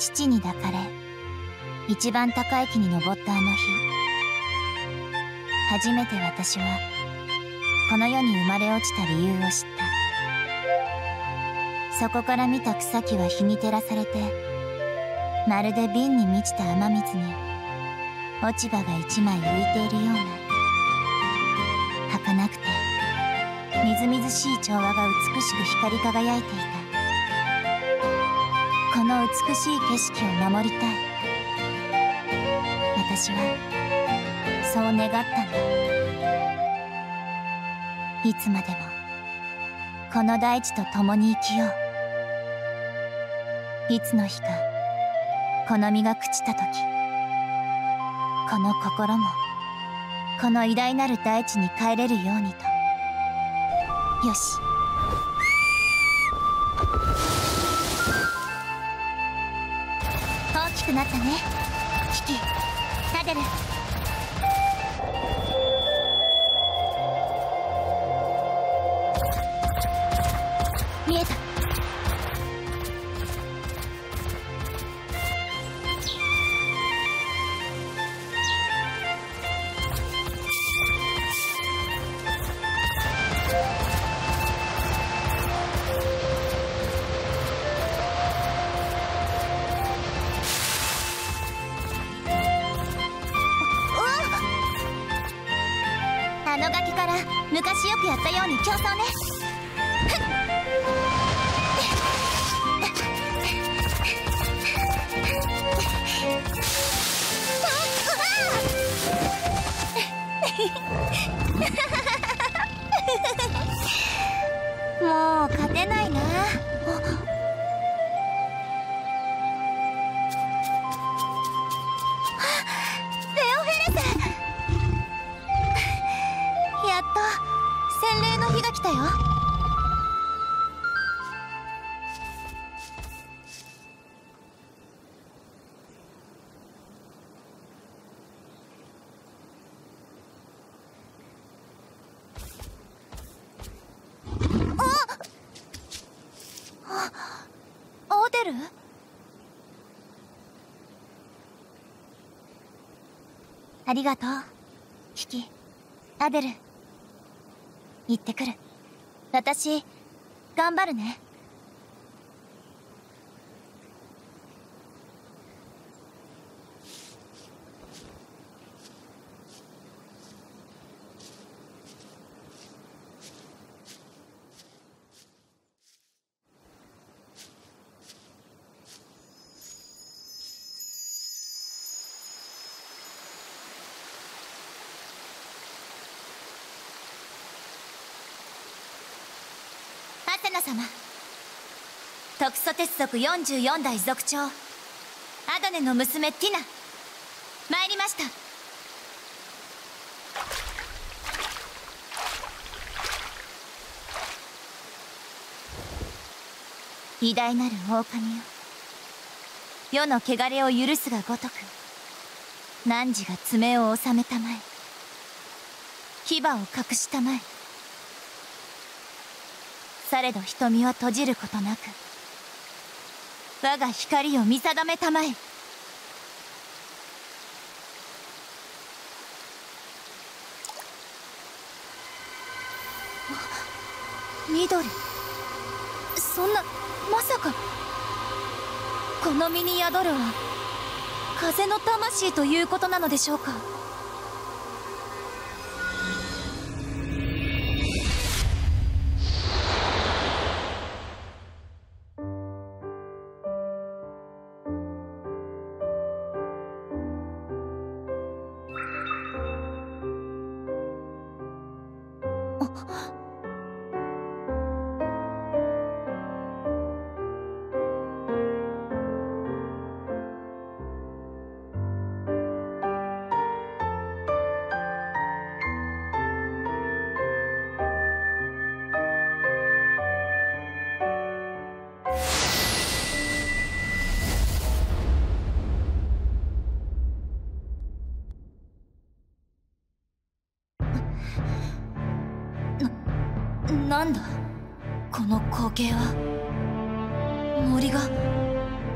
父に抱かれ一番高い木に登ったあの日初めて私はこの世に生まれ落ちた理由を知った。そこから見た草木は日に照らされてまるで瓶に満ちた雨水に落ち葉が一枚浮いているような。儚くてみずみずしい調和が美しく光り輝いていた。美しい景色を守りたい。私はそう願ったんだいつまでもこの大地と共に生きよう。いつの日かこの身が朽ちた時この心もこの偉大なる大地に帰れるようにと。よし。くなったね。りがとう。キキアデル。行ってくる。私頑張るねアセナ様特ソ鉄族44代族長。アドネの娘ティナ。参りました。偉大なる狼よ。世の汚れを許すがごとく汝が爪を収めたまえ。牙を隠したまえ。されど瞳は閉じることなく。我が光を見定めたまえ。緑。そんなまさか。この身に宿るは風の魂ということなのでしょうか。光景は森が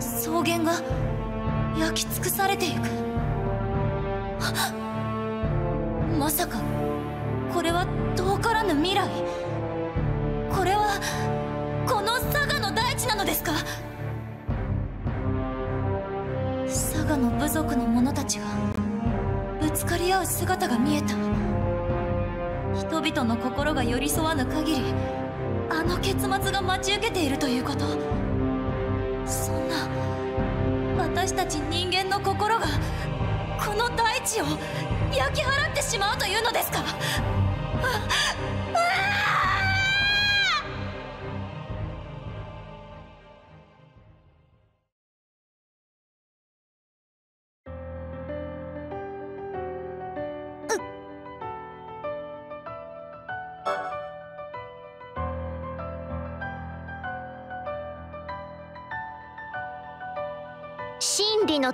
草原が焼き尽くされていく。まさかこれは遠からぬ未来。これはこの佐賀の大地なのですか？佐賀の部族の者たちがぶつかり合う姿が見えた。人々の心が寄り添わぬ限りの結末が待ち受けているということ。そんな私たち人間の心がこの大地を焼き払ってしまうというのですか？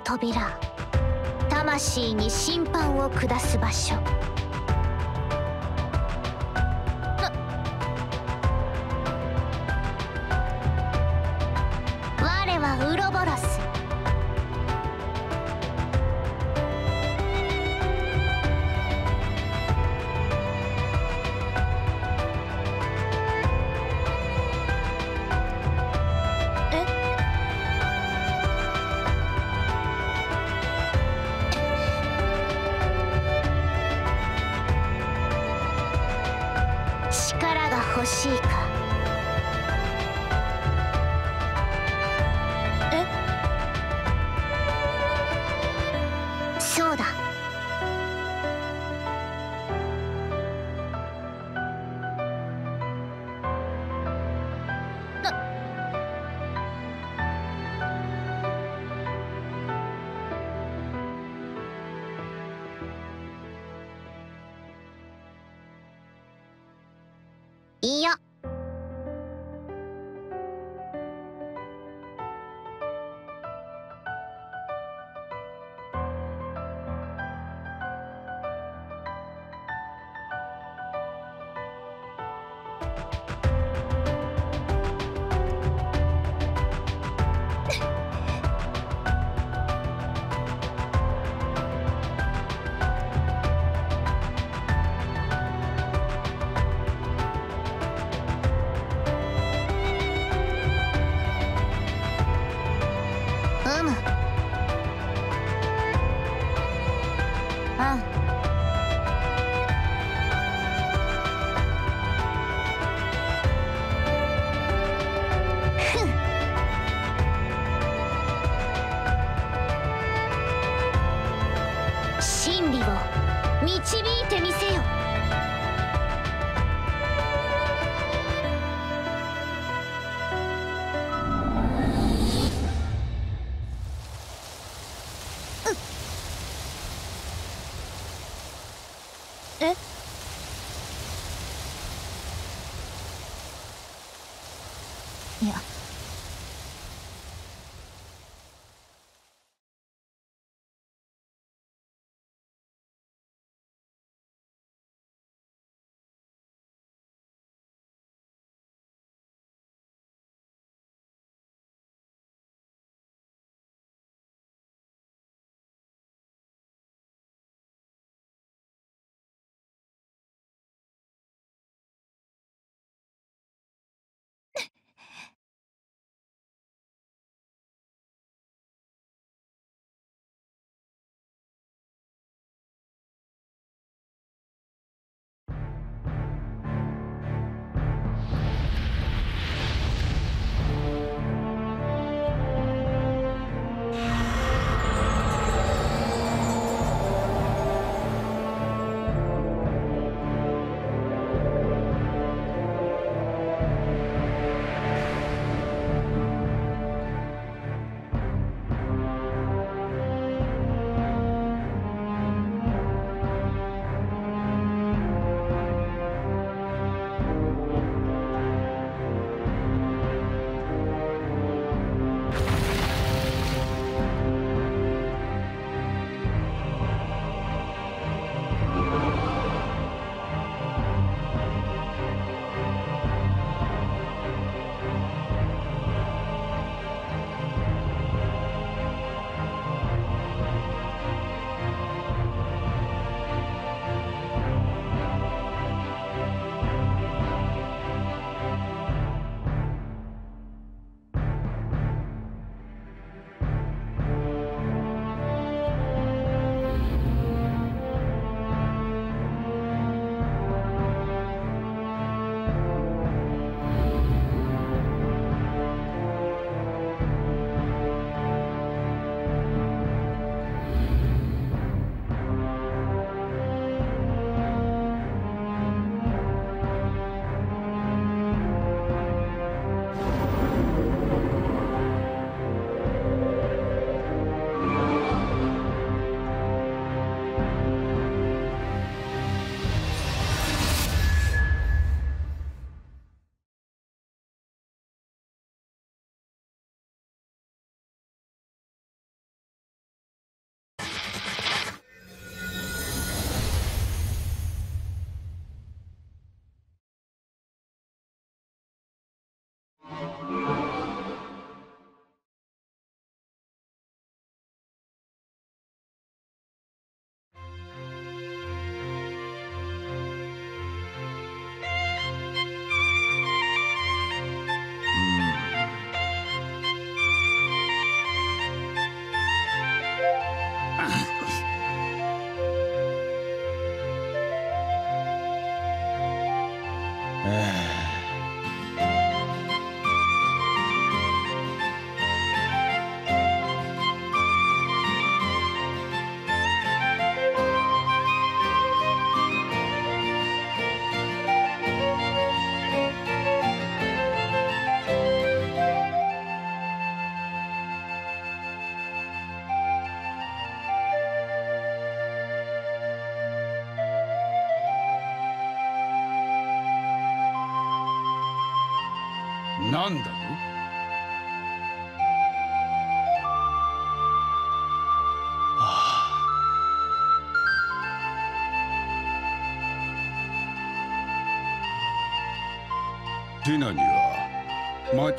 扉。魂に審判を下す場所。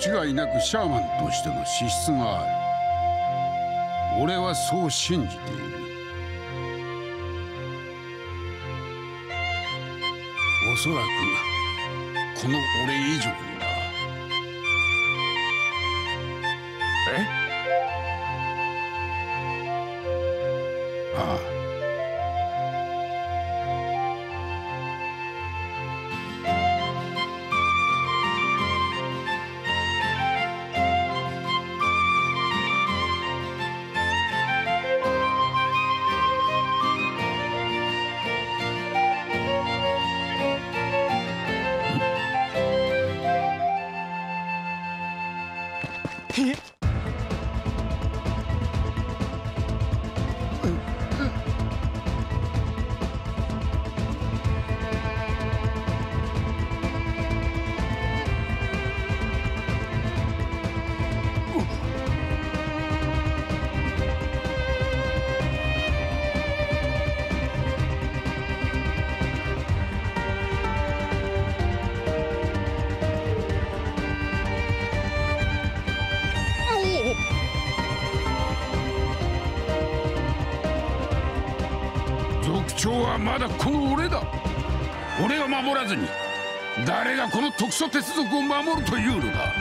間違いなくシャーマンとしての資質がある。俺はそう信じている。おそらくこの俺以上に俺が守らずに誰がこの特殊鉄族を守るというのだ。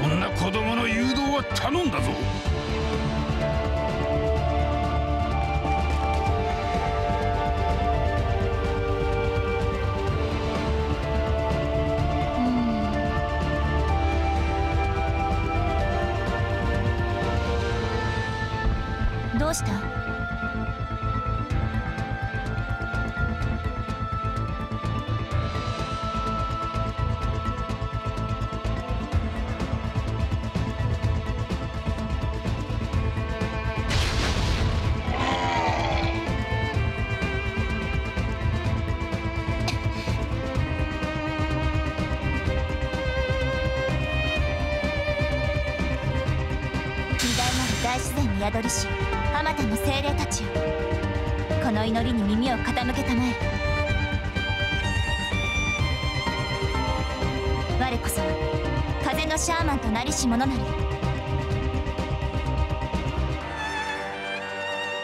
こんな子供の誘導は頼んだぞ。なりし者なり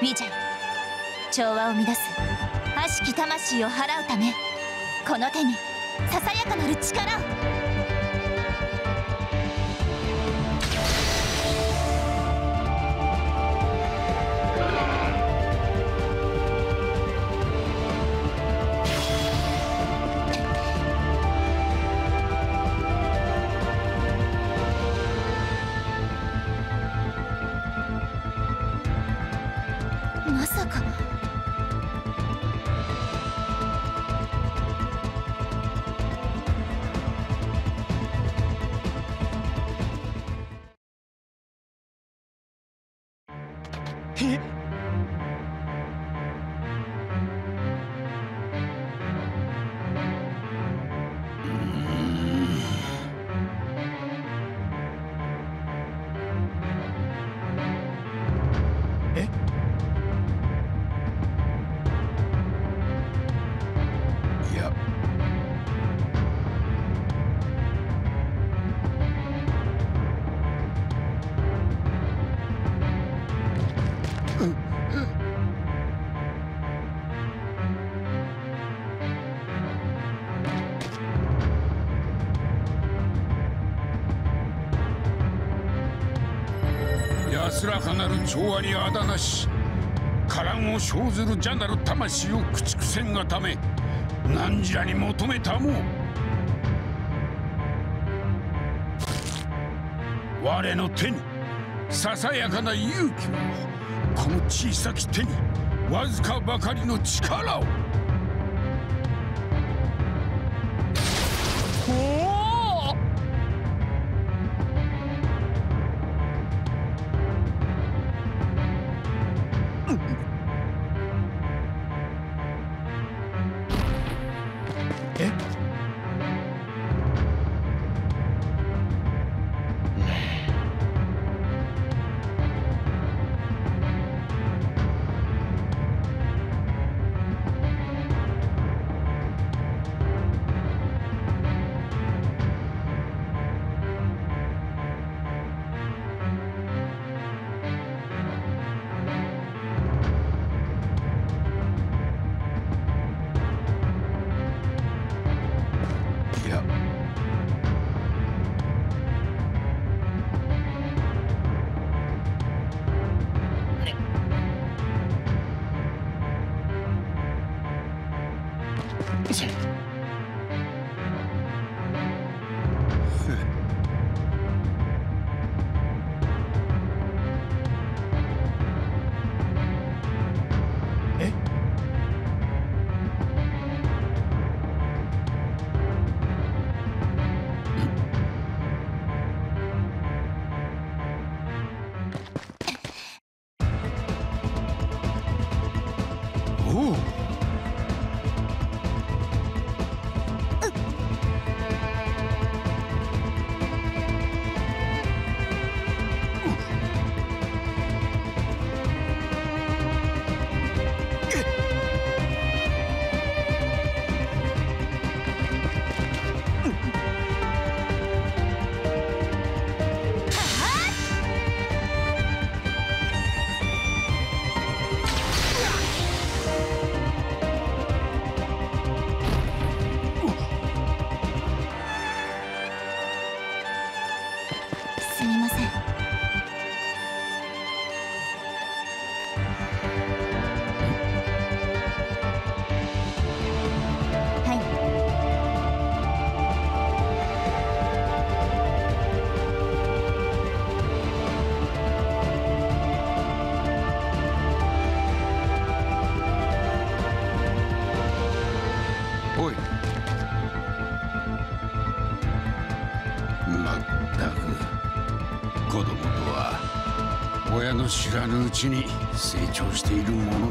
ウィジャイ調和を乱す。悪しき魂を払うためこの手にささやかなる力を。昭和にあだなし波乱を生ずるジャナル魂を駆逐せんがため何らに求めたも。我の手にささやかな勇気をこの小さき手にわずかばかりの力を。知らぬうちに成長しているもの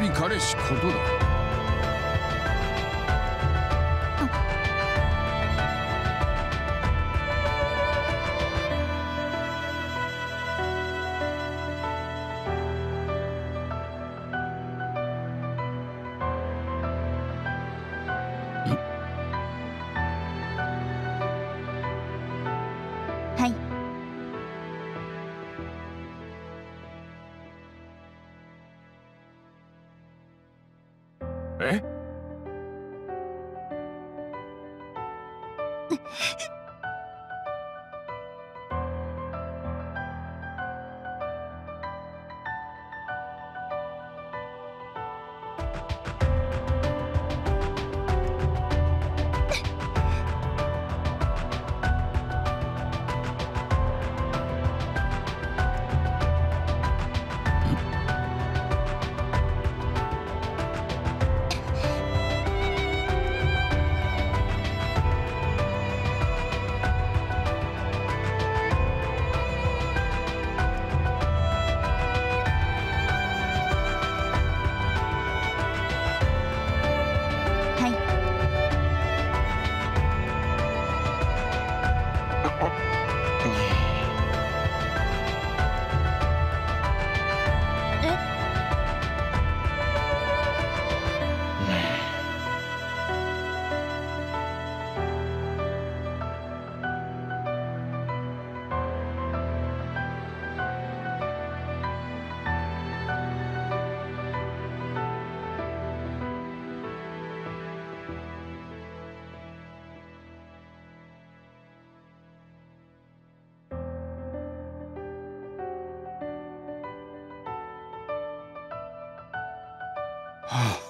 導かれしことだ。Oh.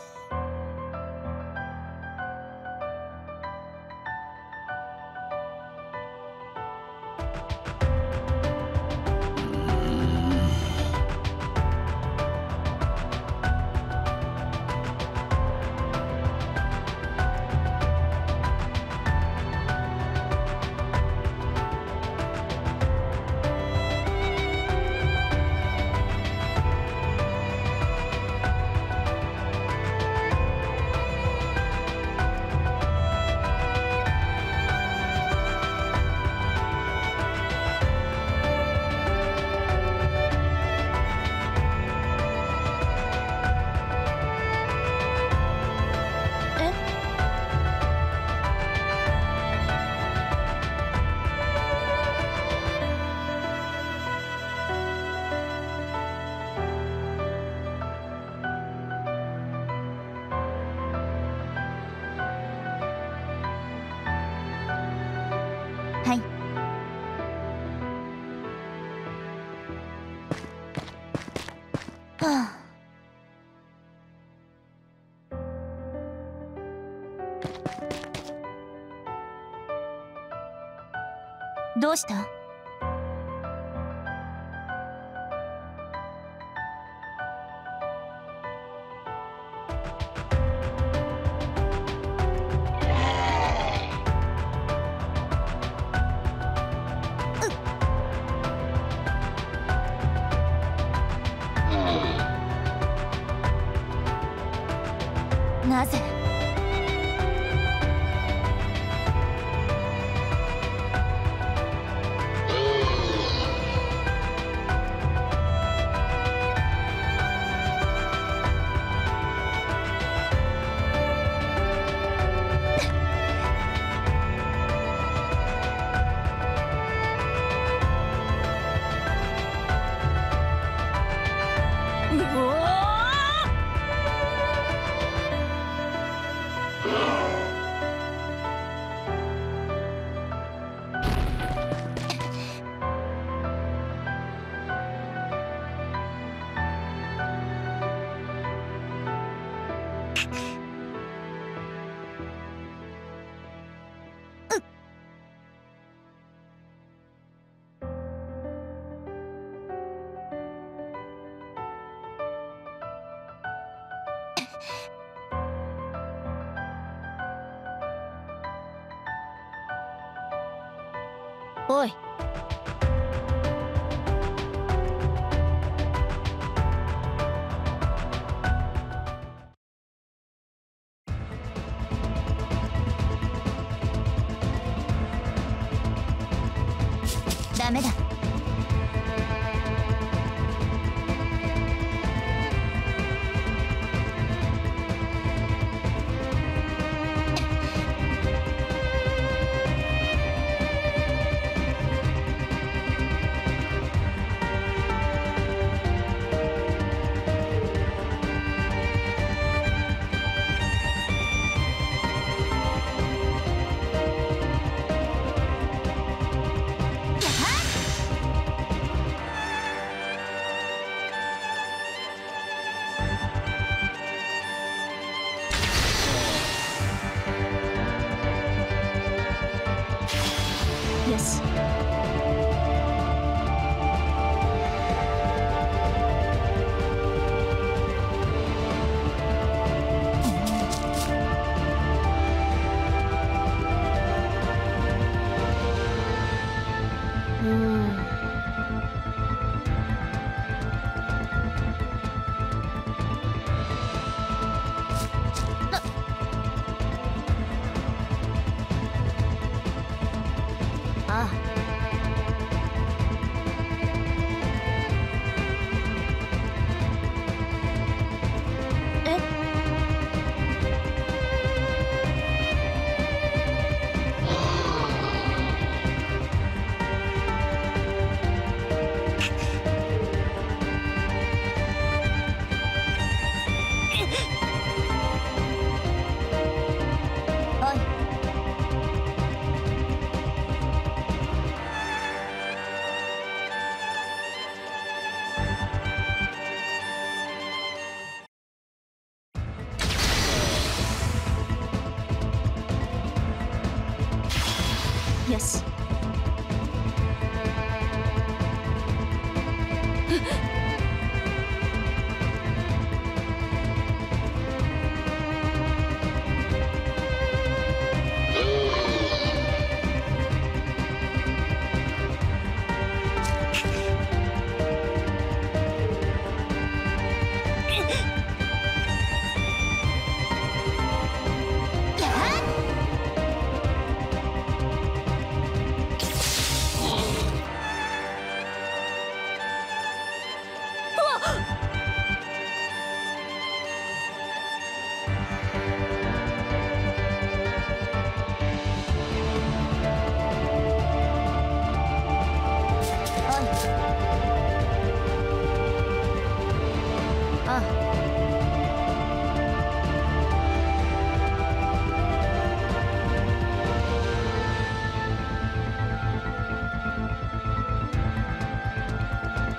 した。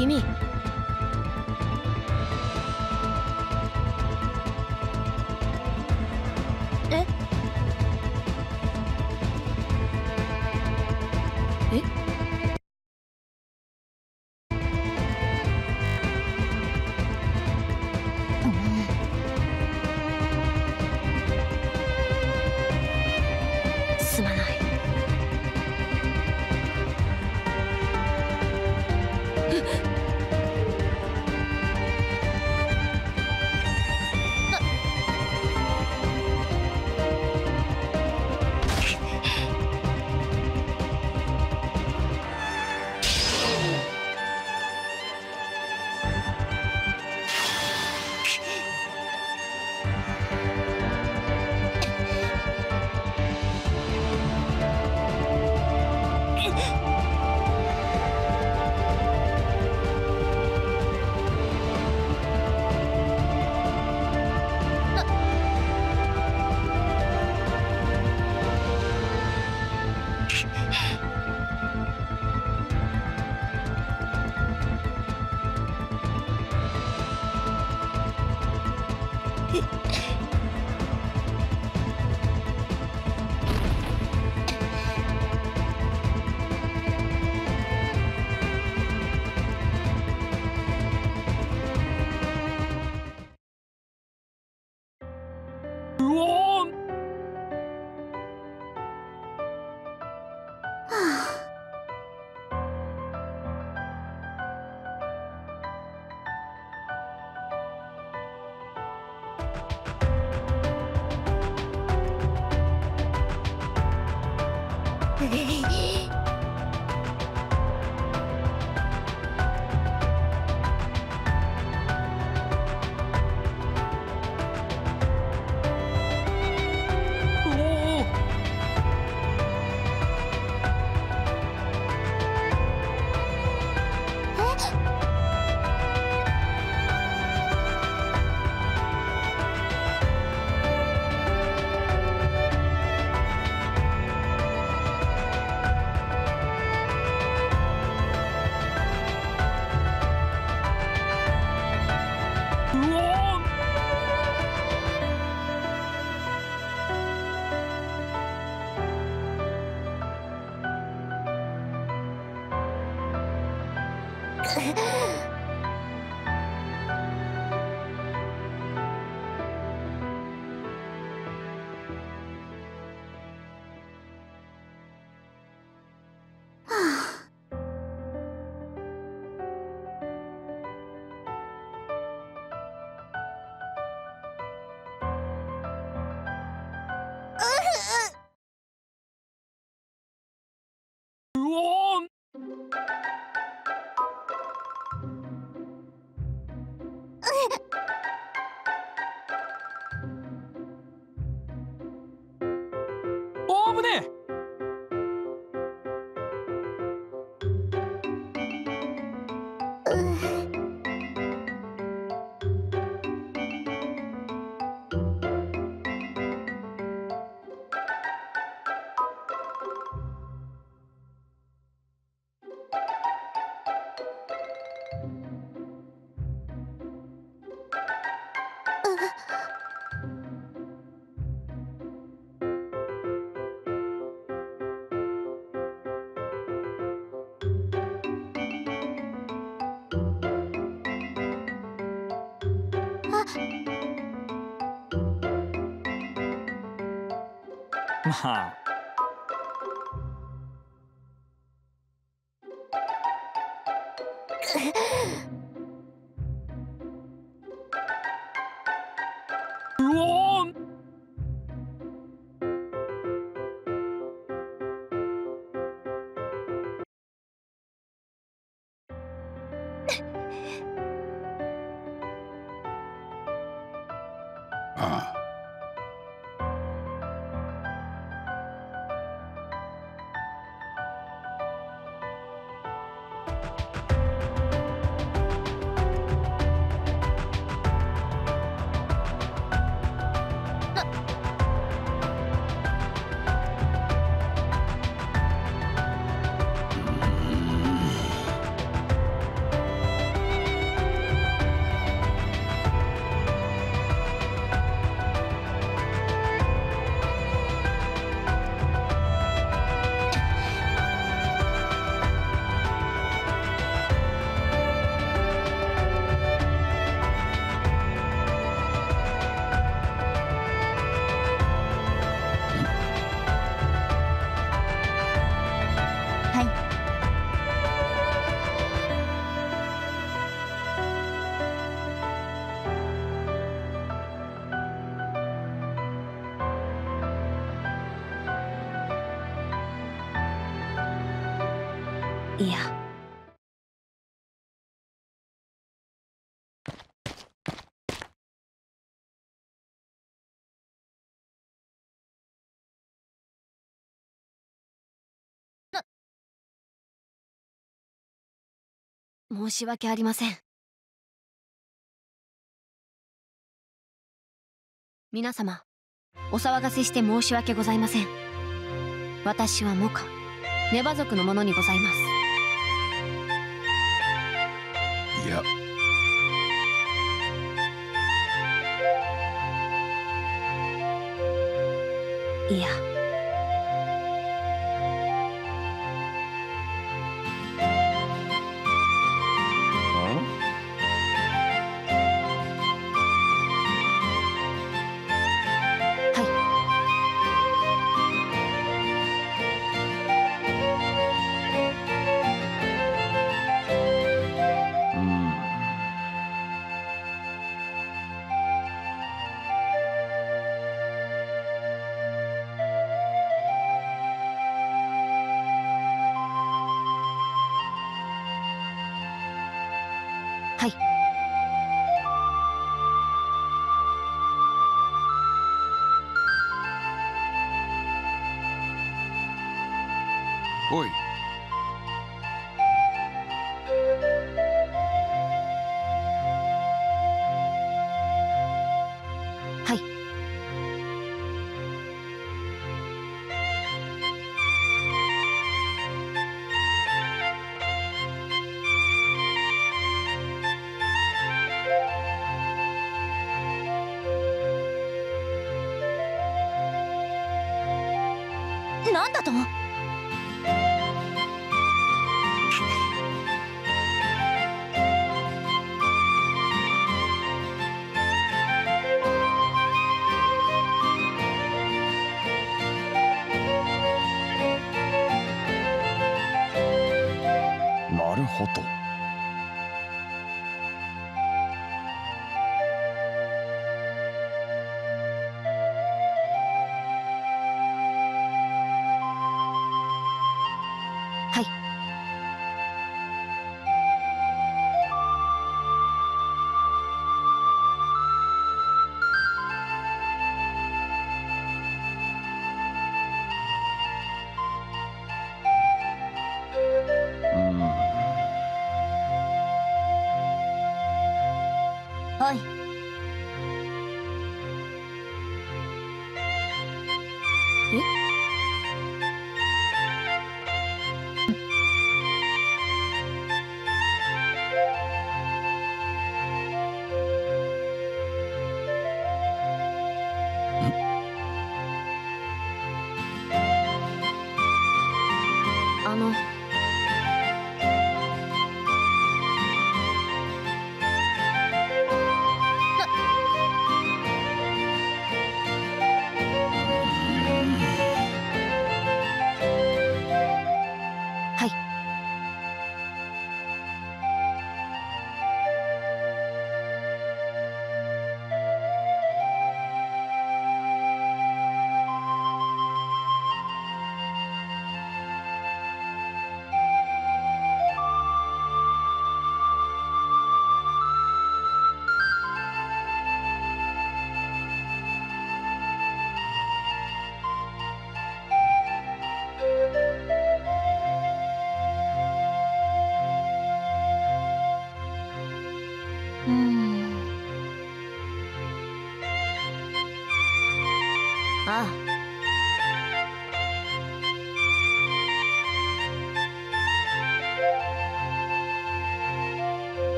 君ま申し訳ありません。皆様お騒がせして申し訳ございません。私はモカネバ族のものにございます。いや。いや何だと？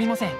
みません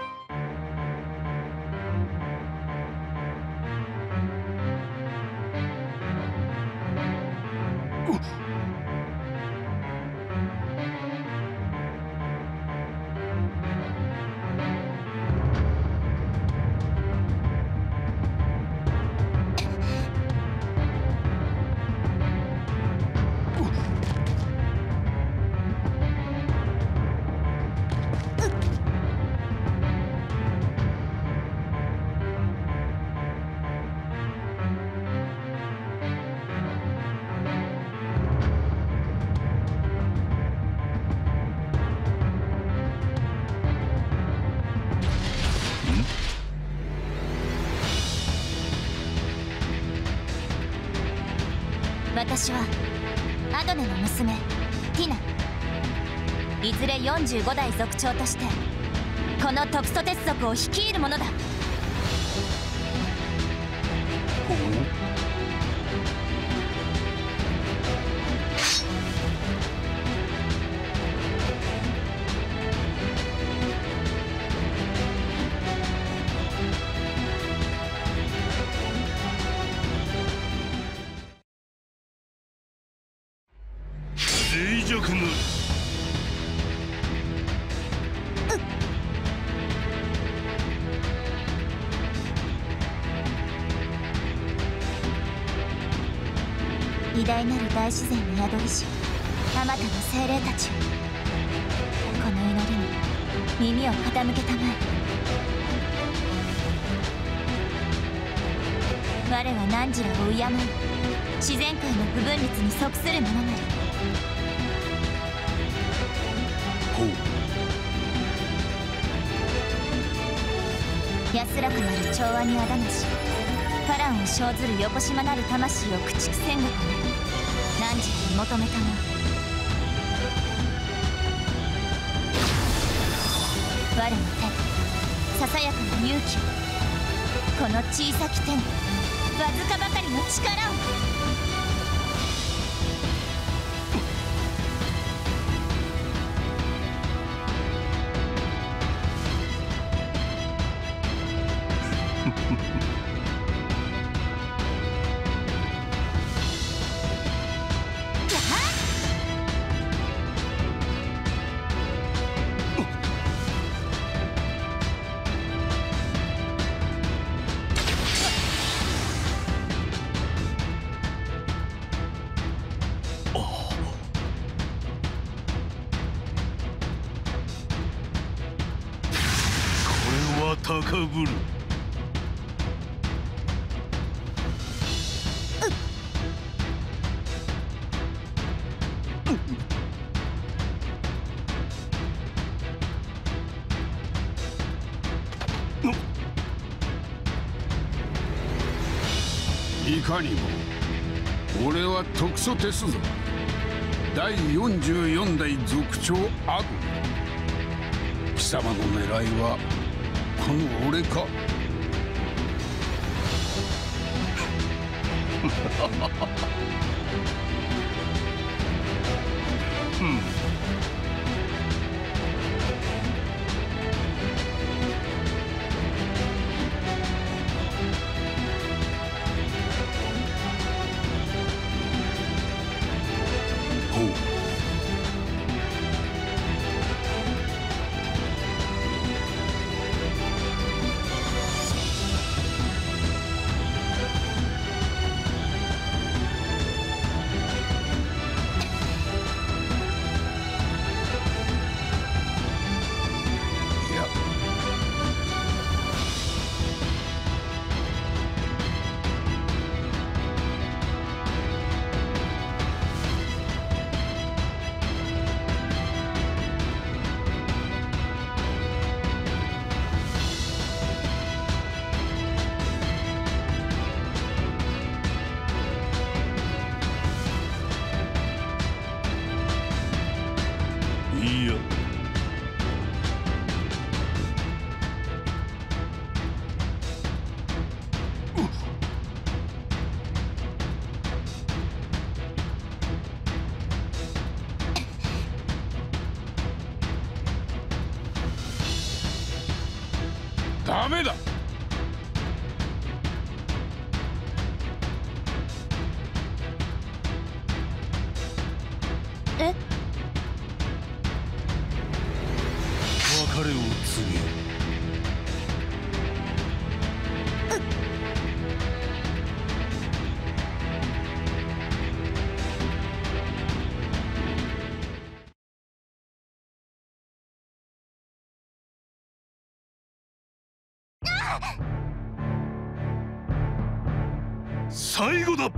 私はアドネの娘ティナ。いずれ45代族長としてこの特ソ鉄族を率いるものだ脆大自然に宿りしあまたの精霊たちよこの祈りに耳を傾けたまえ。我は汝らを敬い自然界の不分律に即する者なり。ほう。安らかなる調和にあだなしファランを生ずる横島なる魂を駆逐せんがため汝に求めたが我の手ささやかな勇気。をこの小さき手にわずかばかりの力を。特ソテス族第44代族長アグ。貴様の狙いはこの俺か？最後だ。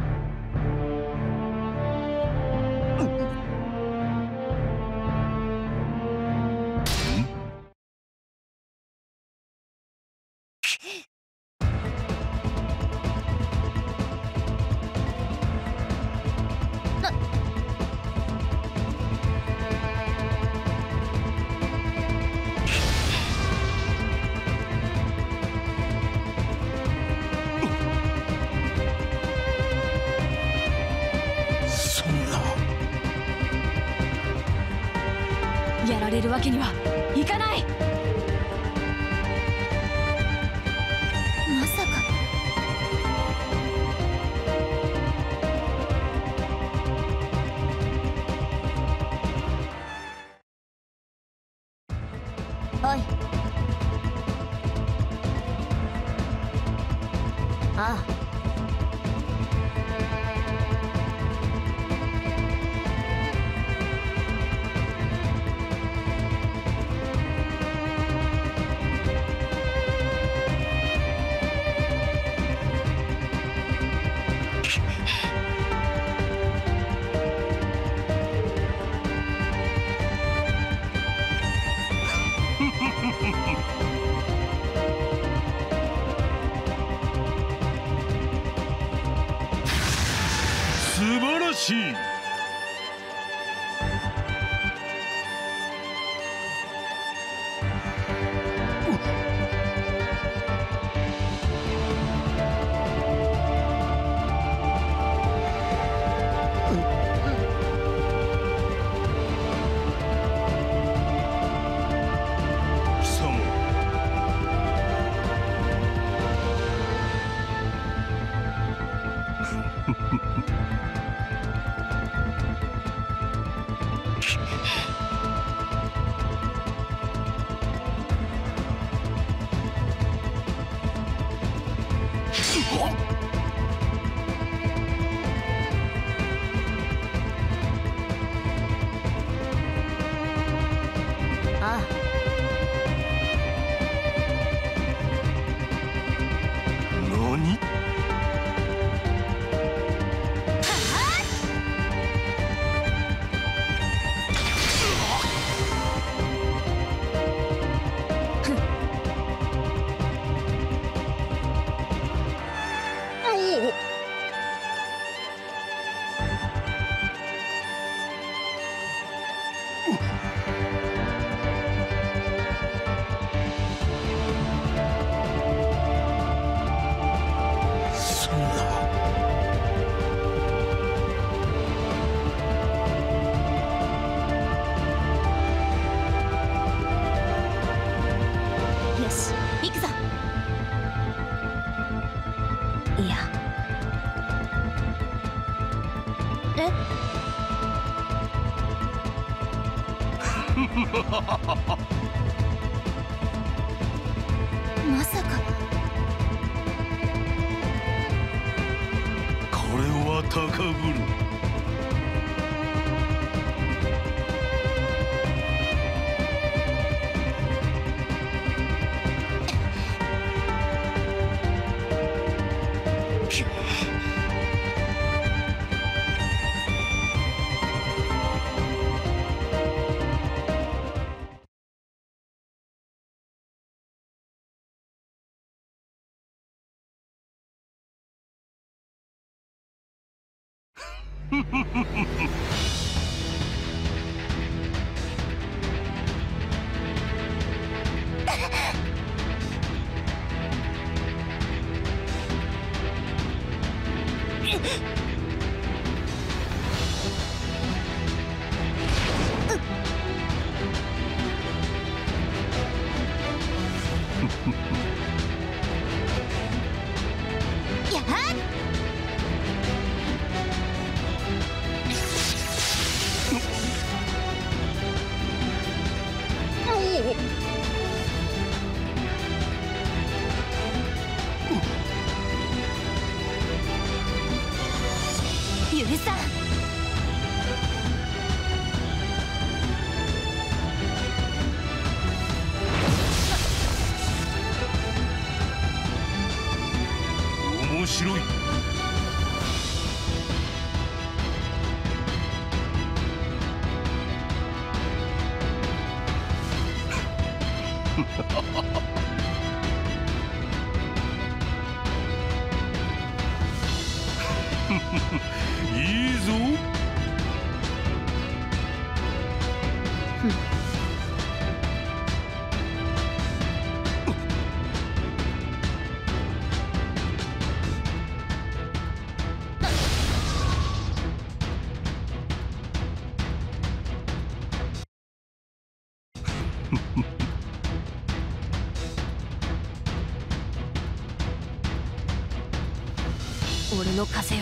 俺の風よ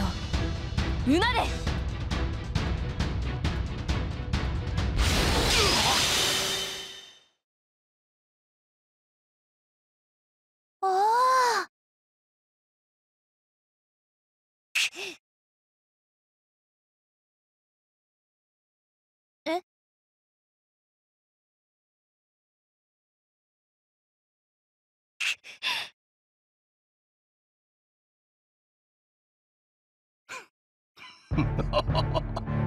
Ha ha ha ha ha!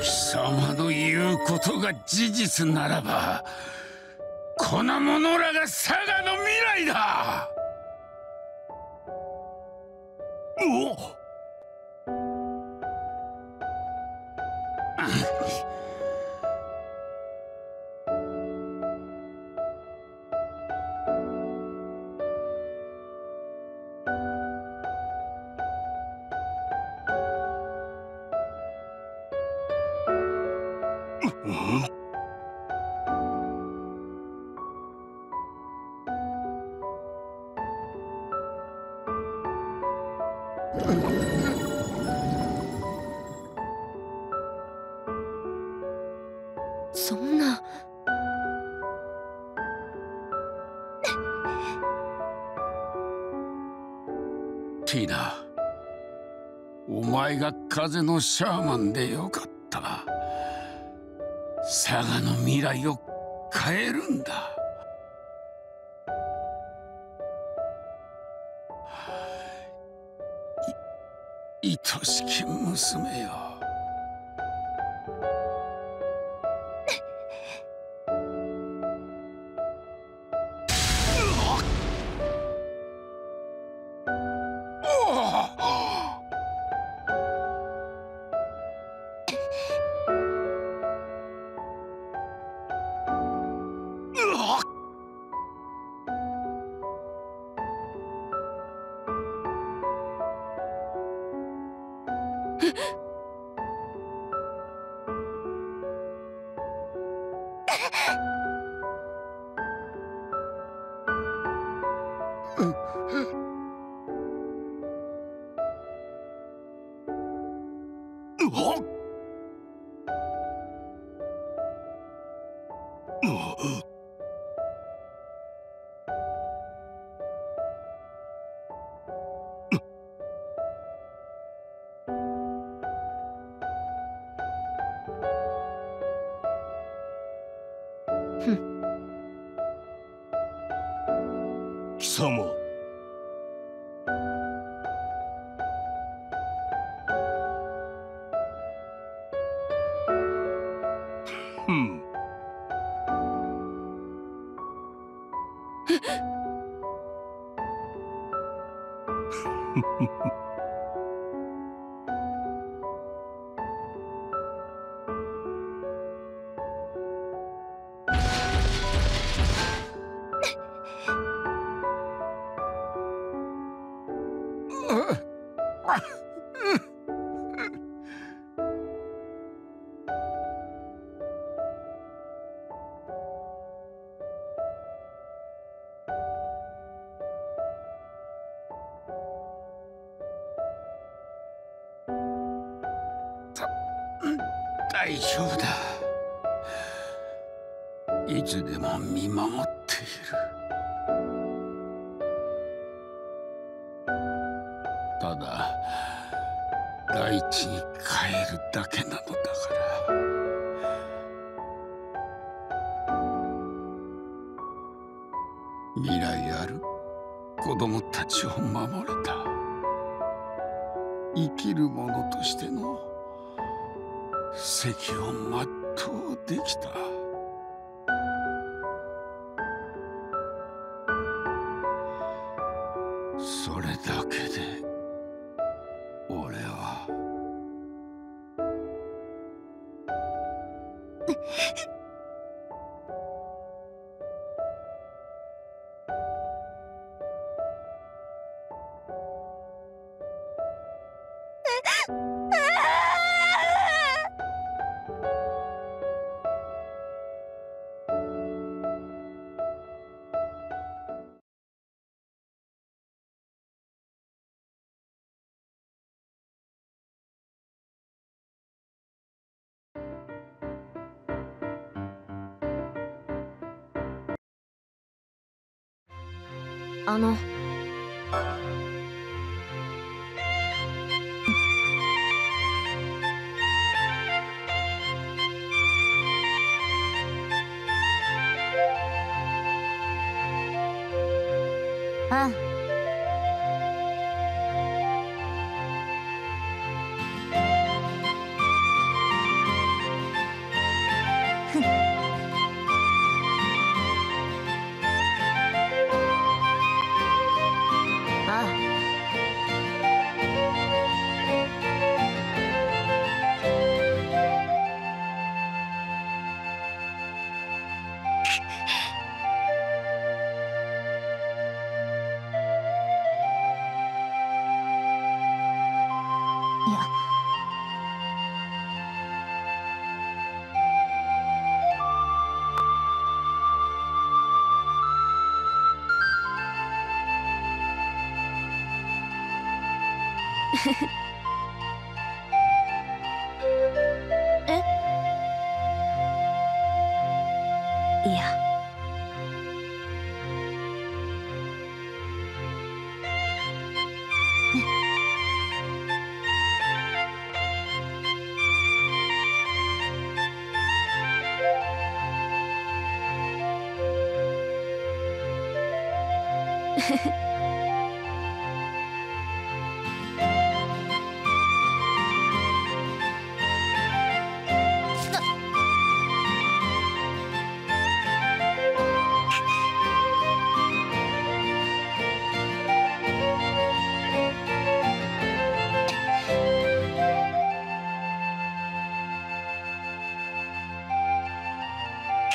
貴様の言うことが事実ならばこの者らが佐賀の未来だ。おう風のシャーマンでよかった。佐賀の未来を変えるんだ。愛しき娘よ。うわ丈夫だ。いつでも見守っ take you. あの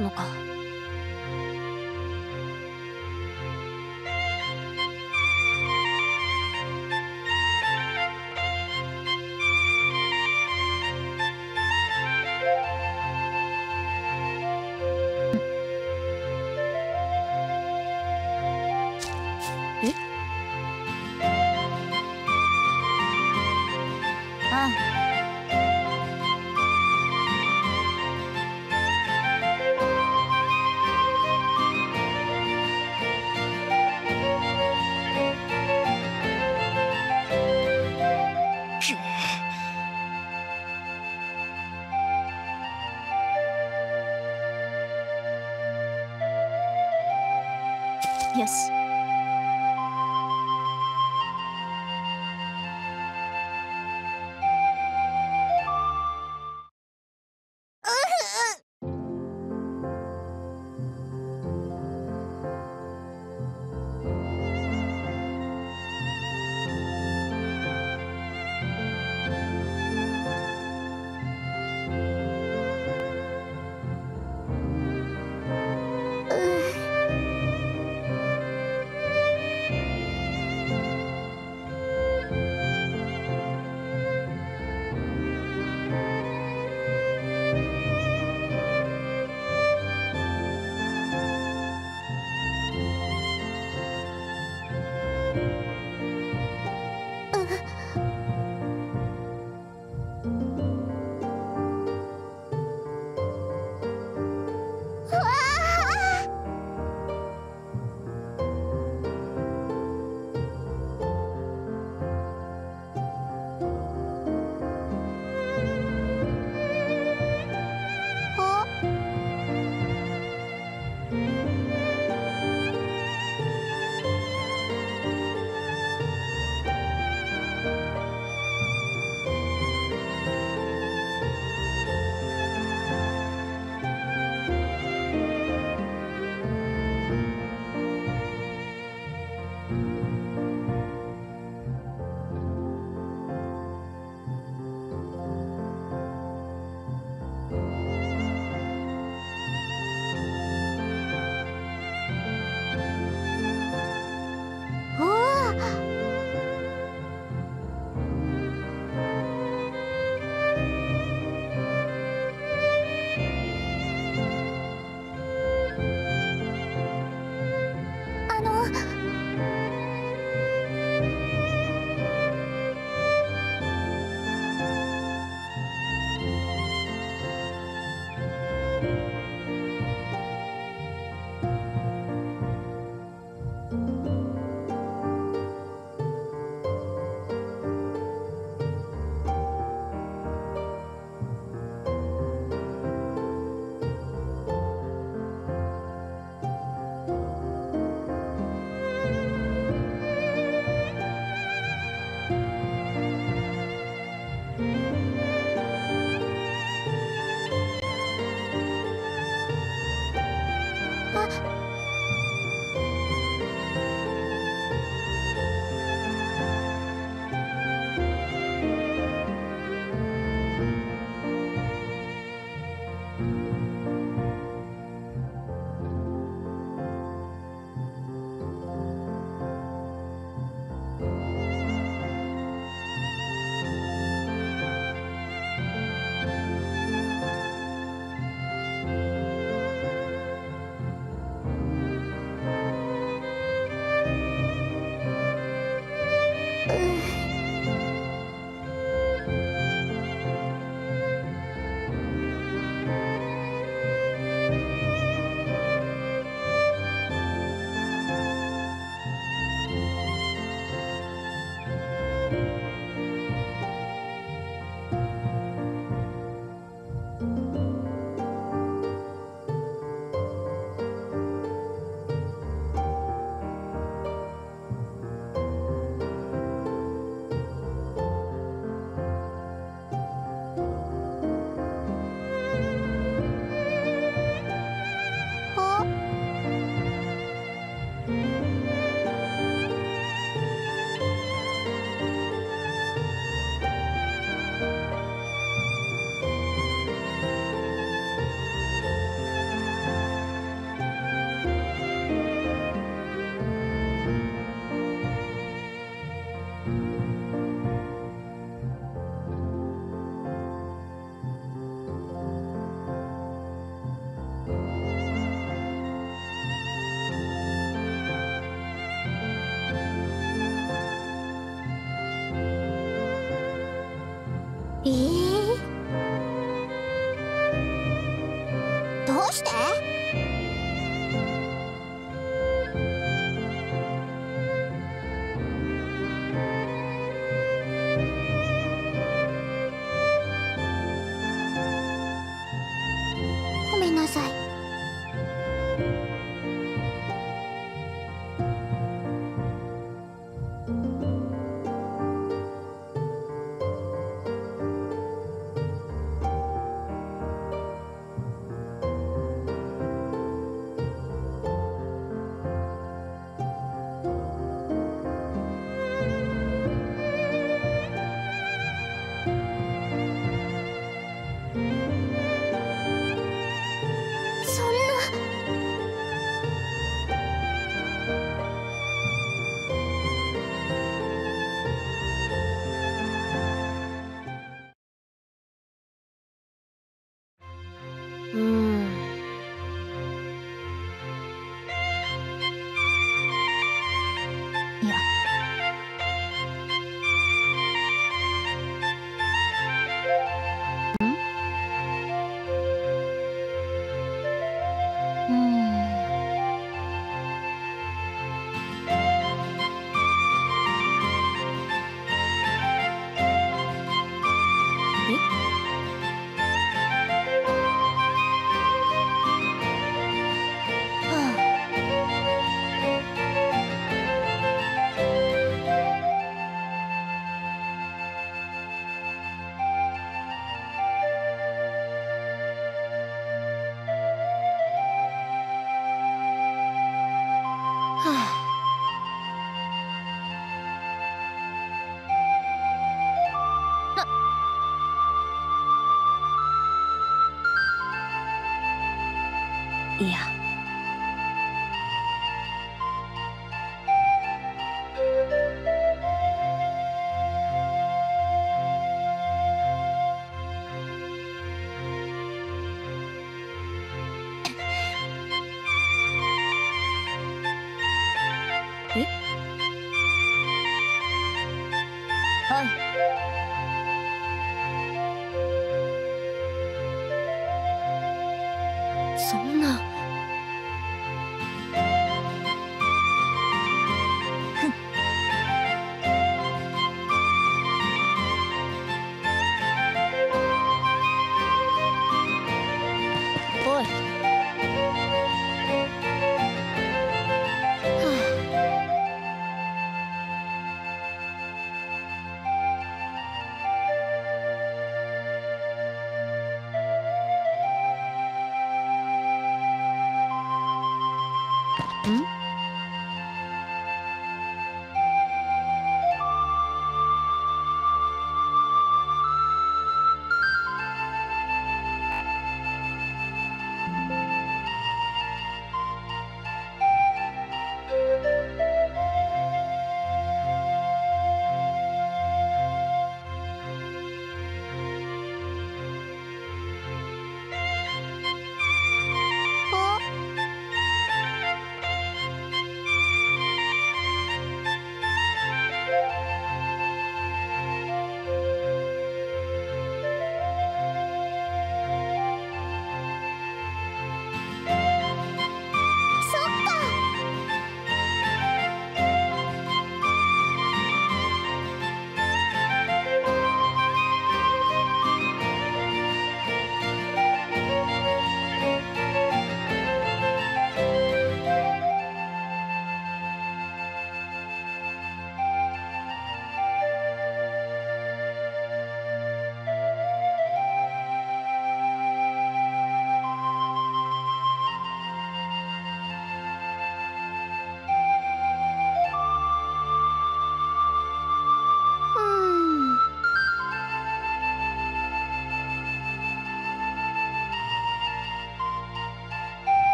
なのか。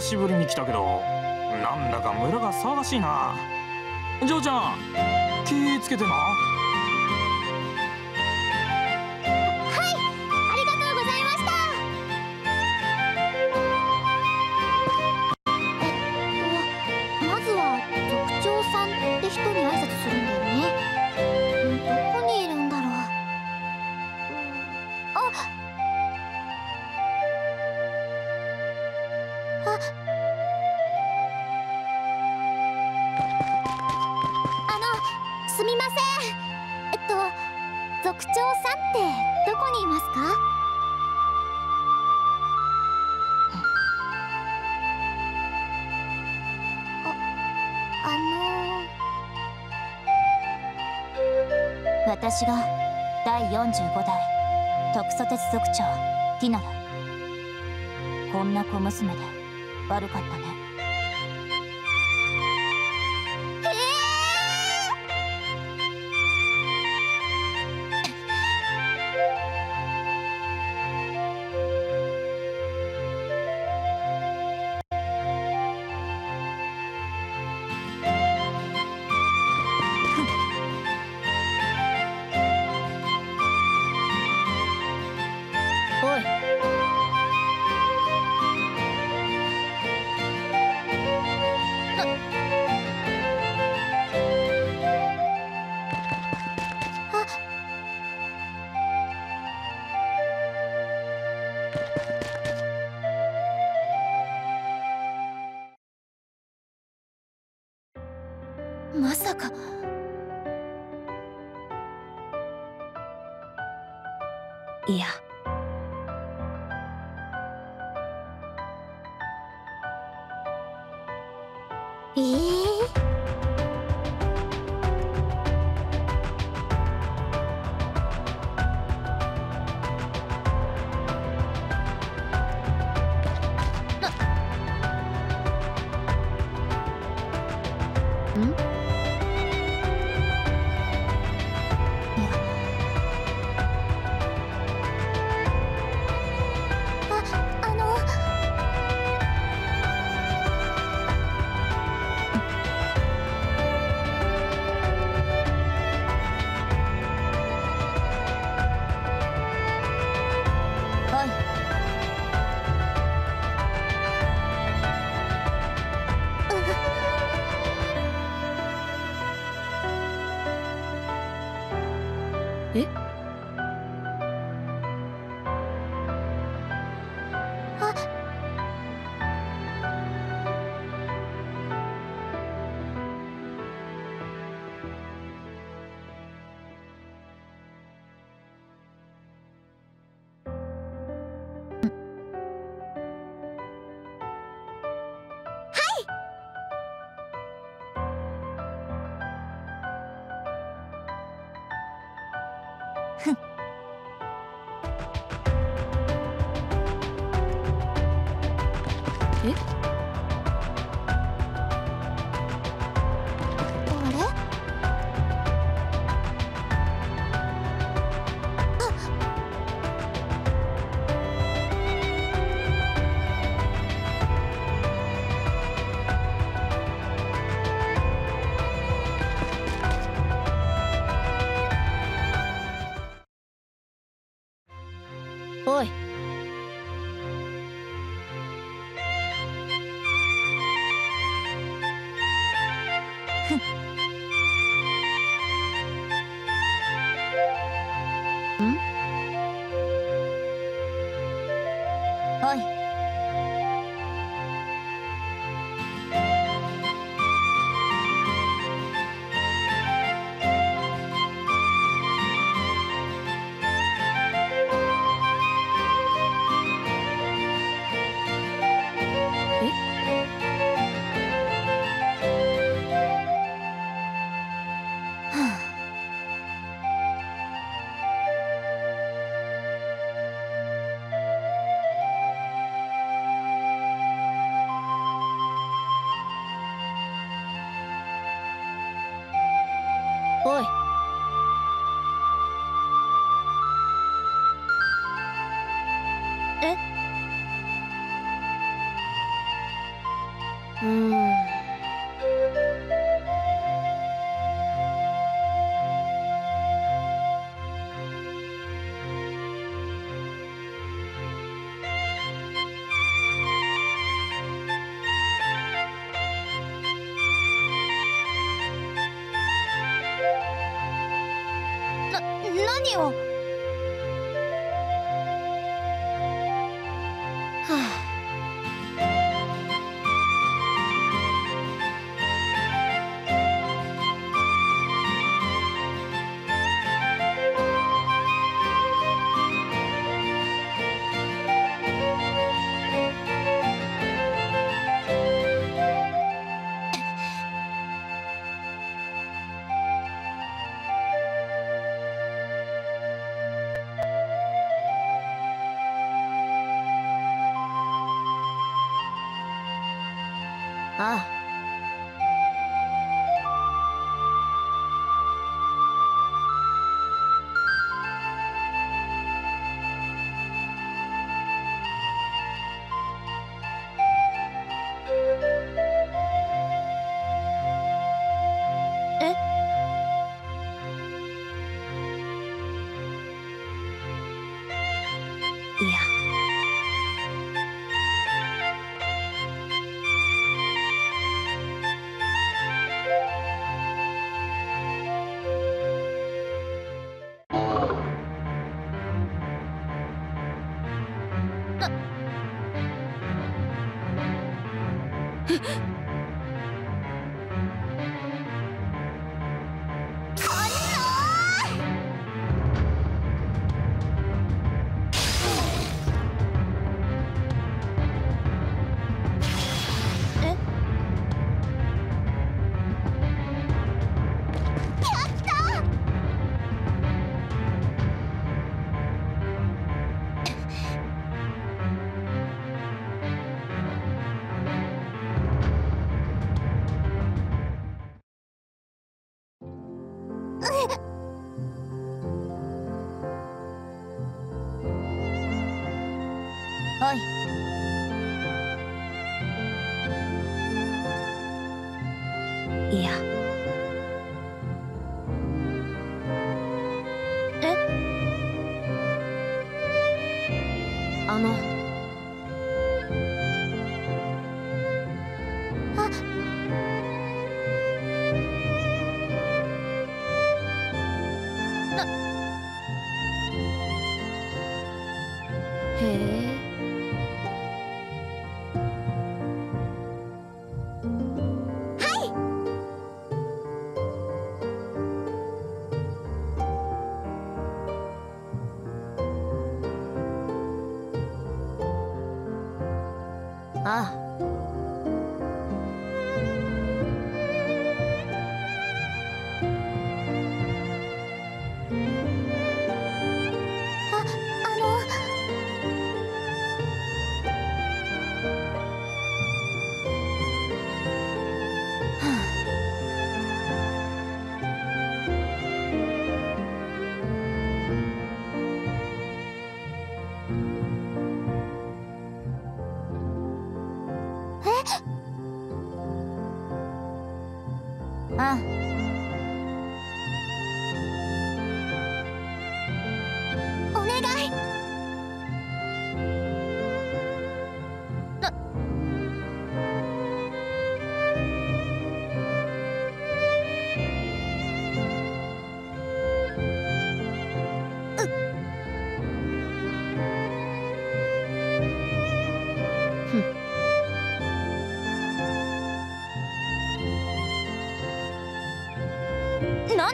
久しぶりに来たけどなんだか村が騒がしいな。嬢ちゃん気ぃつけてな。娘で悪かったいや。いい。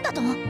だと？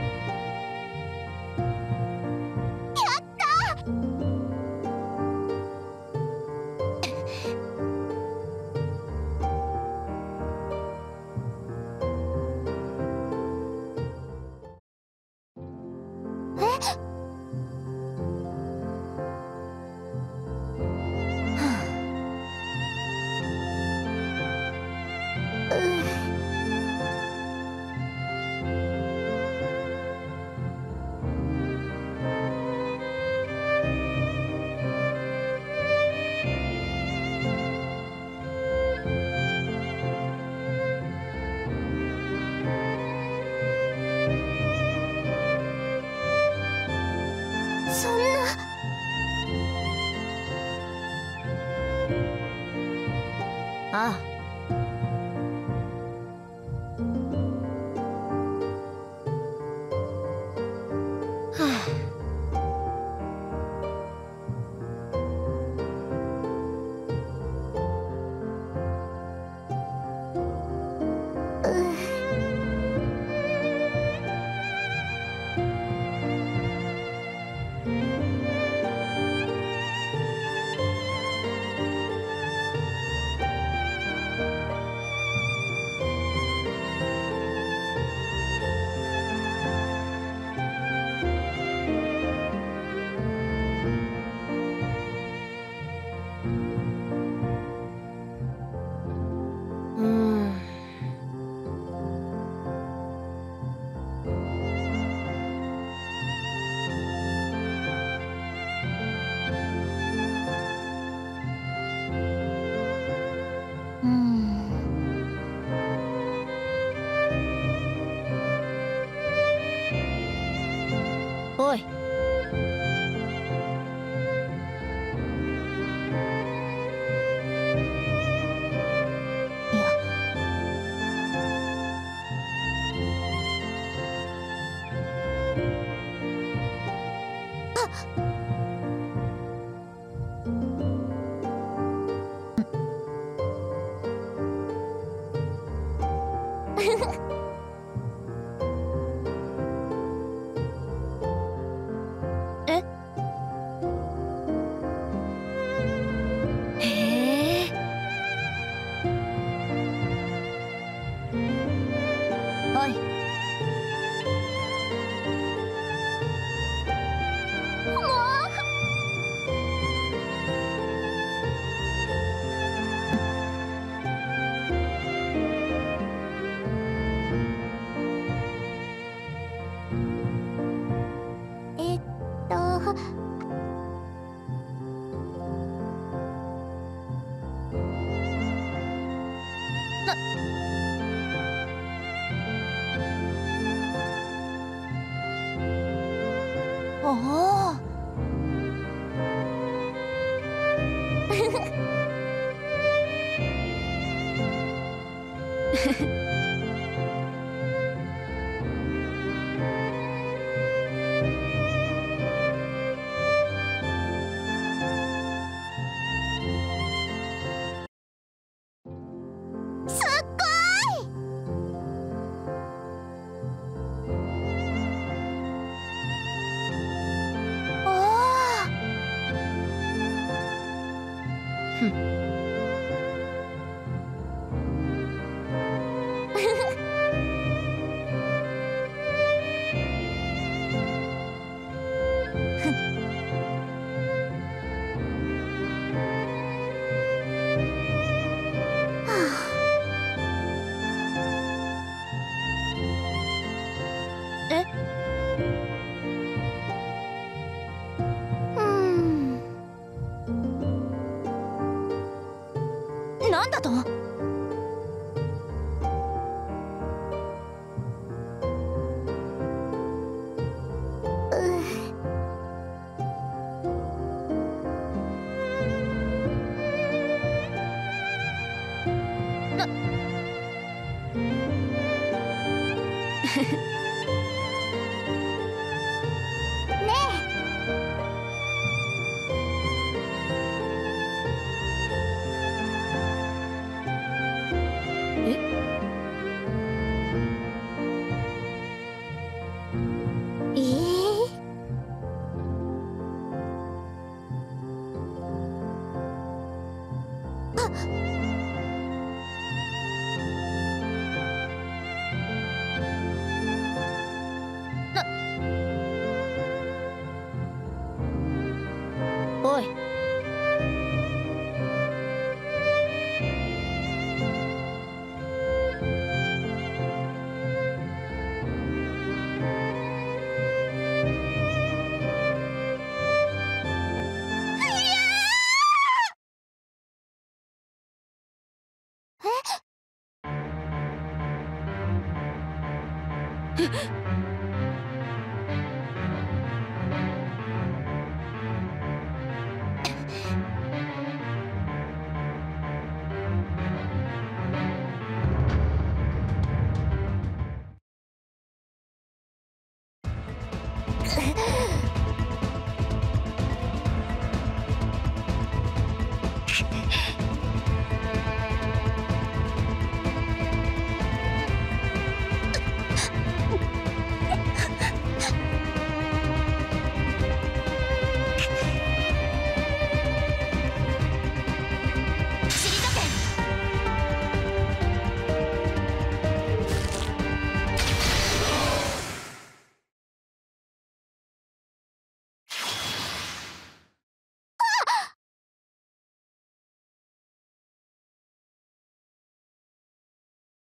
え?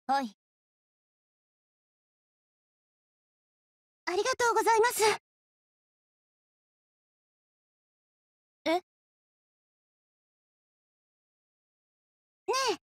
おい。ありがとうございます。え？ねえ。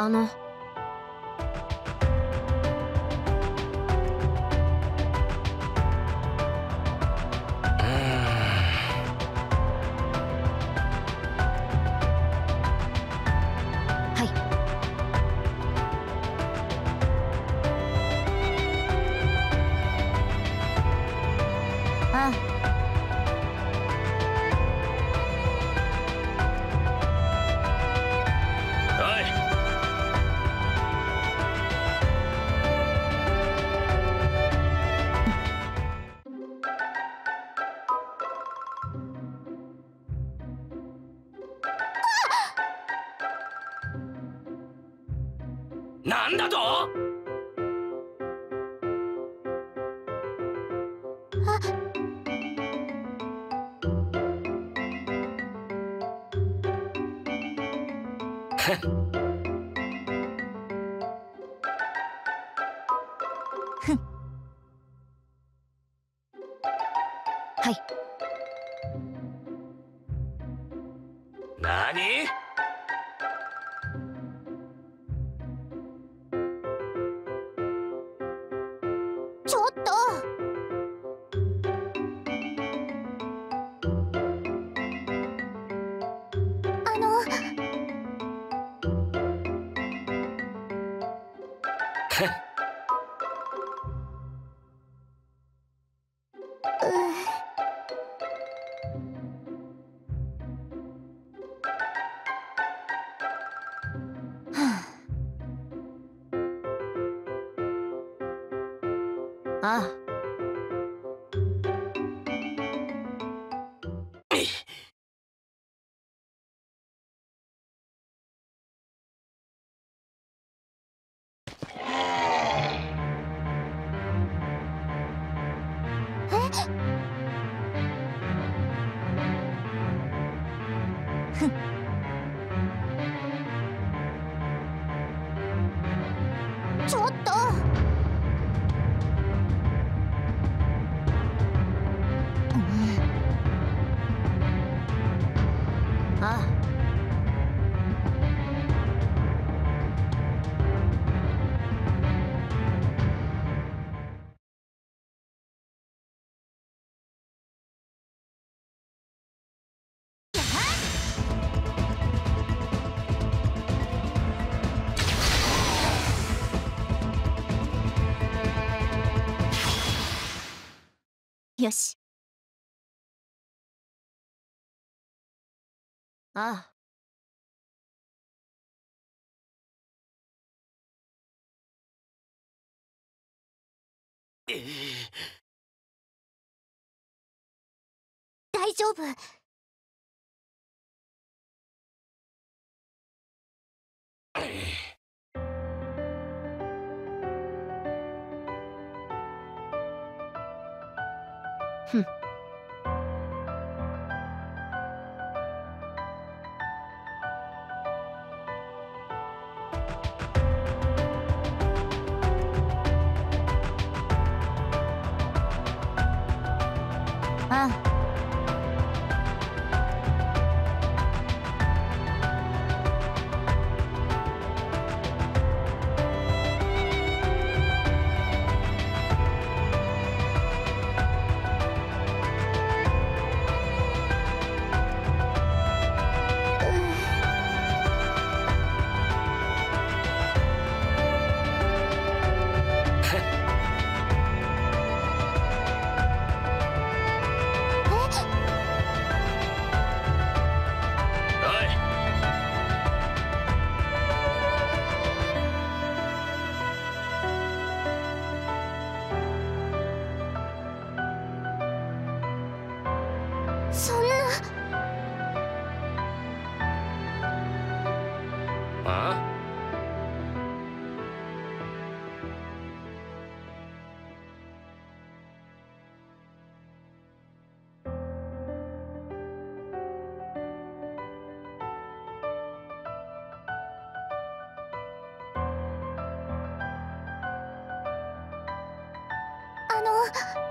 あのよし。ああ。えー、大丈夫。えー Hm. あ!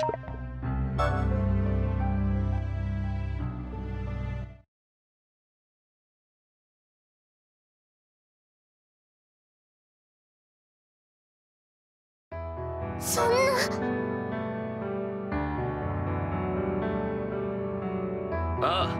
そんな。ああ。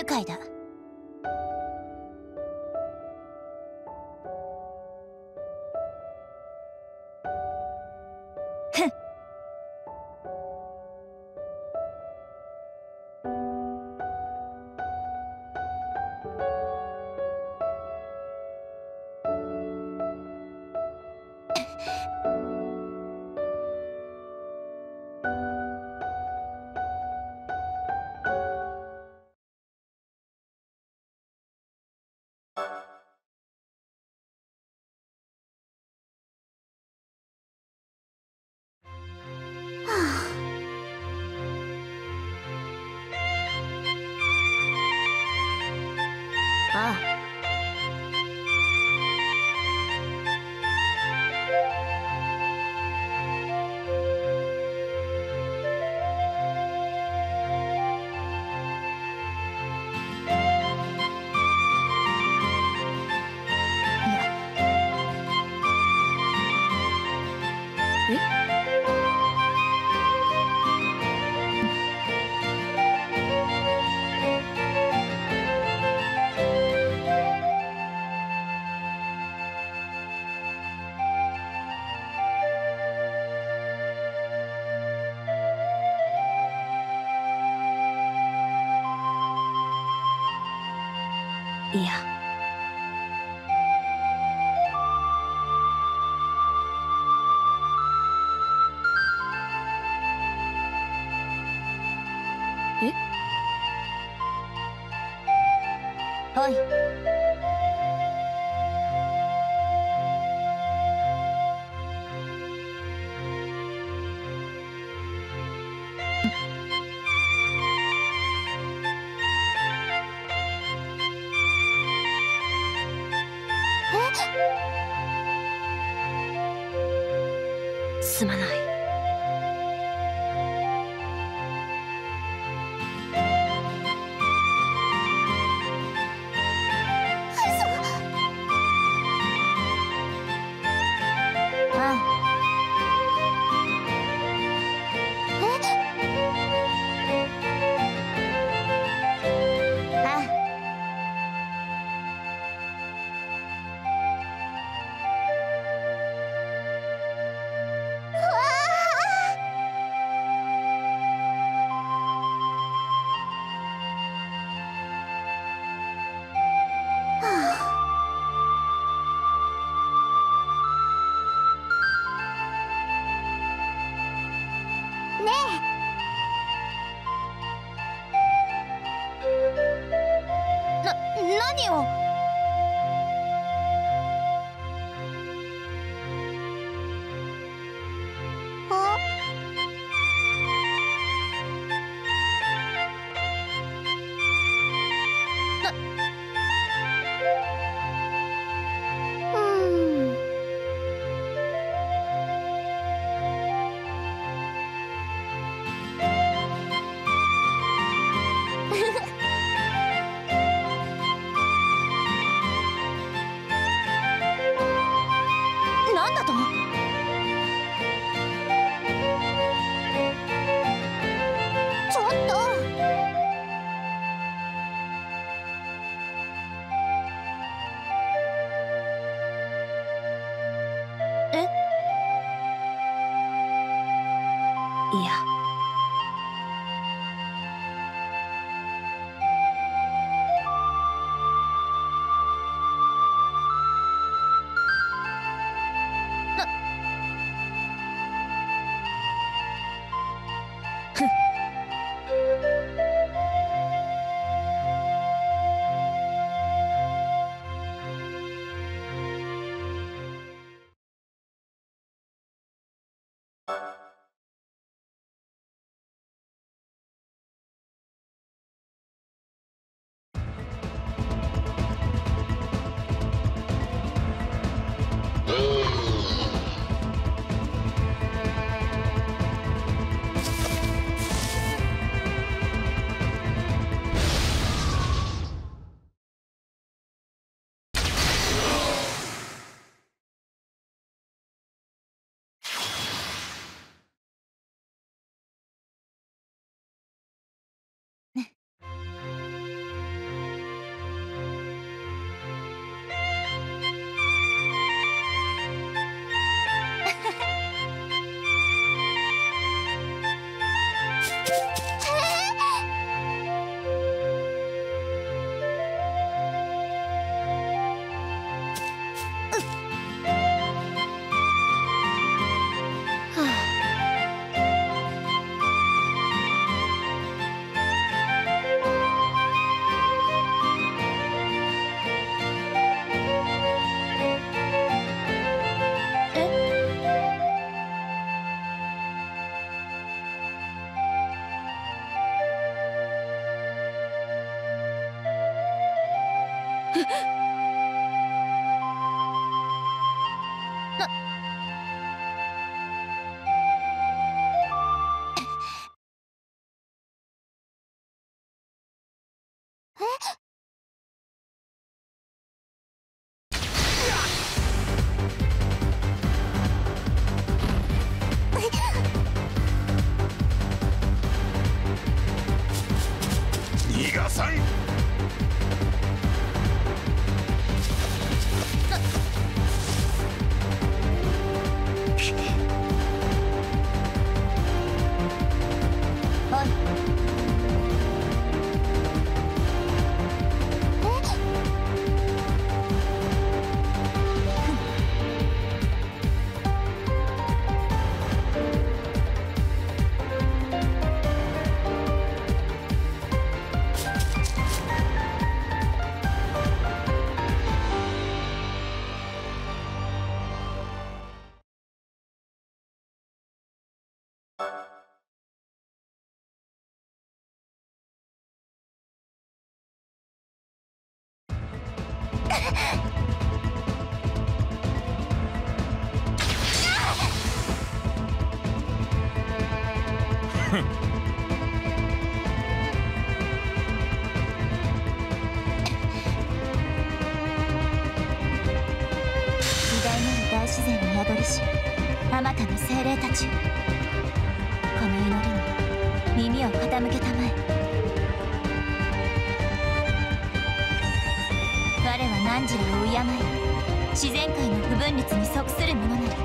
愉快だ。ち。この祈りに耳を傾けたまえ。我は汝らを敬い自然界の不分律に即するものなり。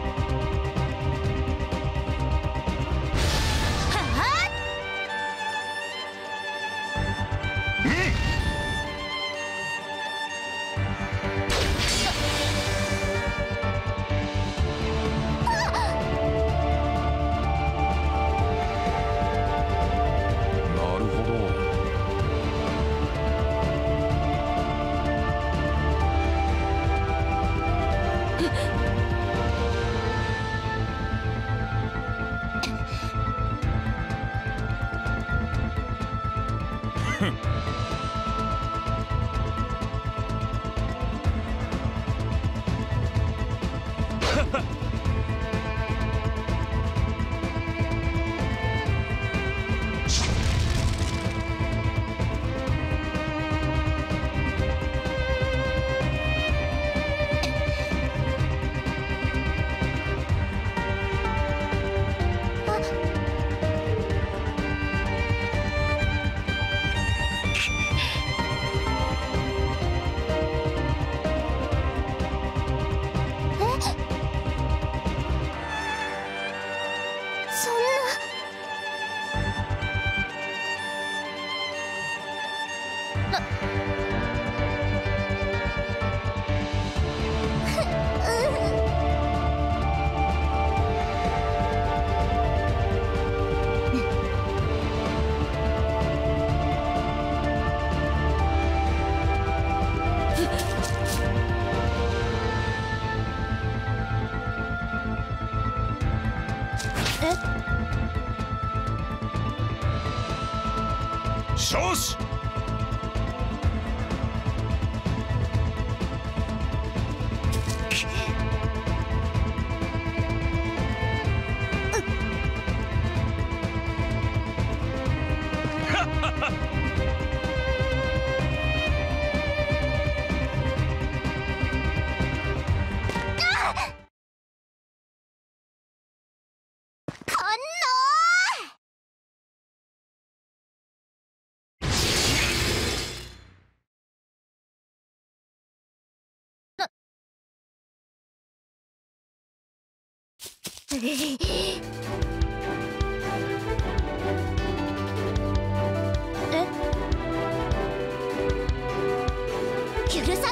許さ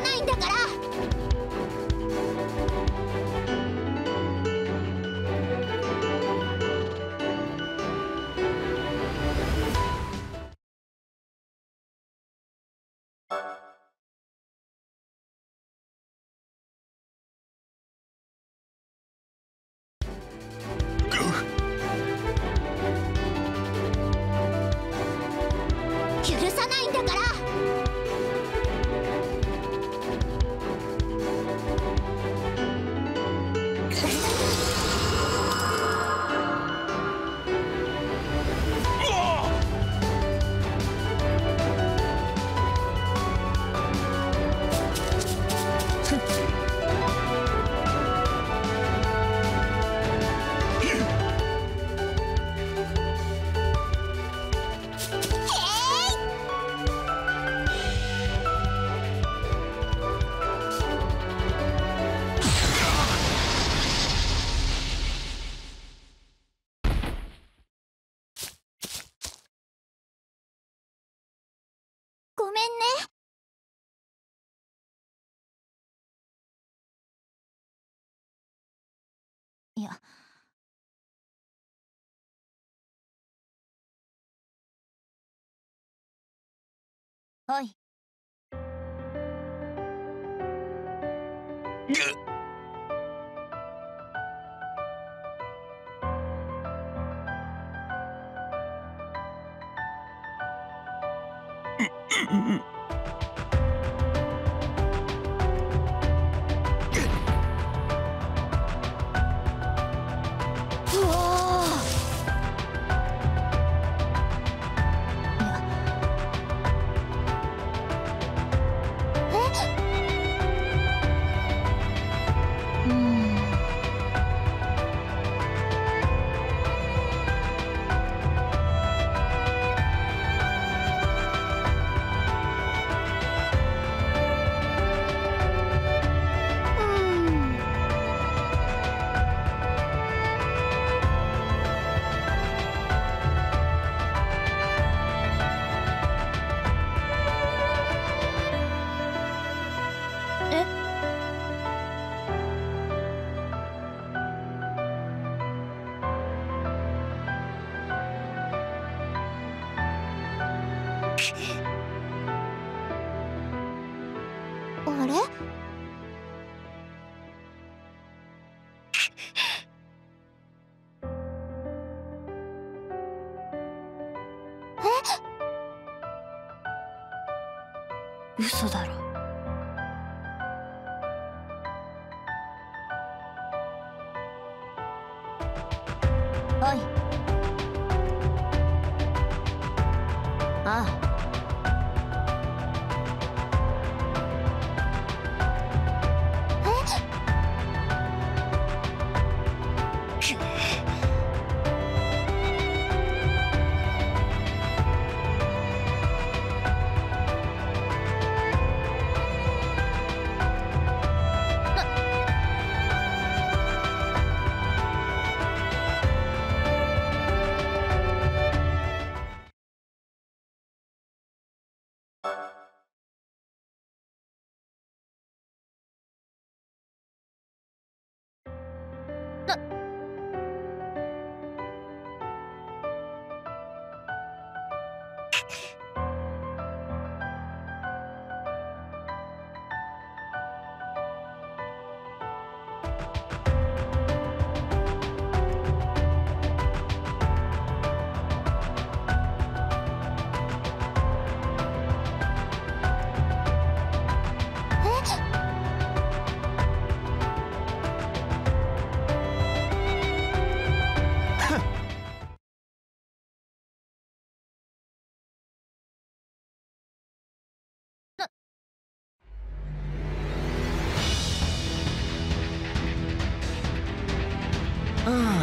ないんだから。いや。おい。うあれ？え？嘘だろ。頼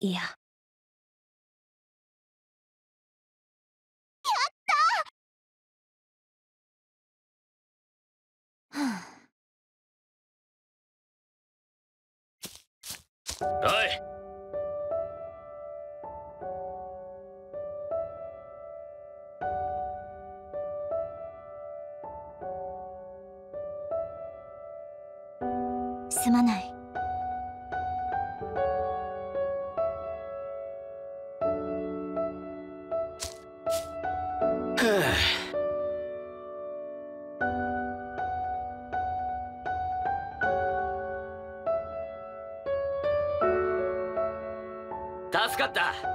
いや。おい。すまない。った